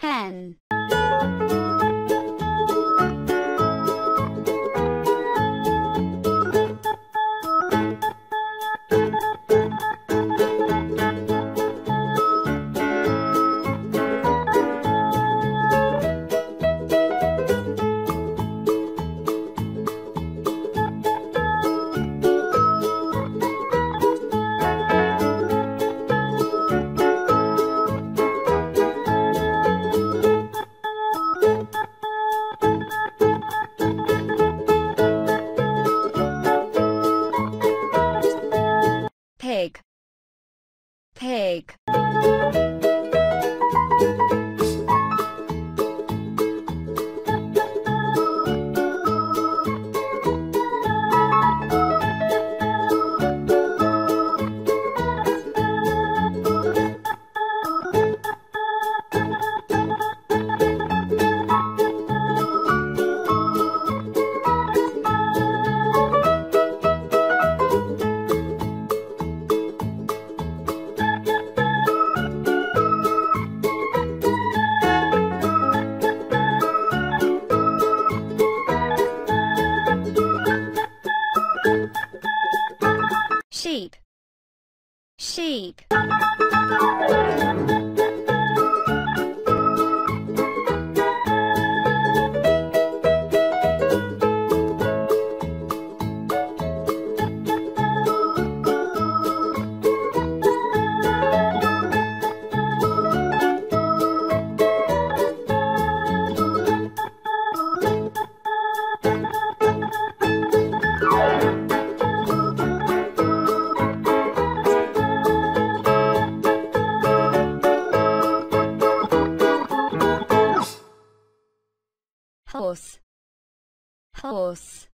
hen pig sheep horse horse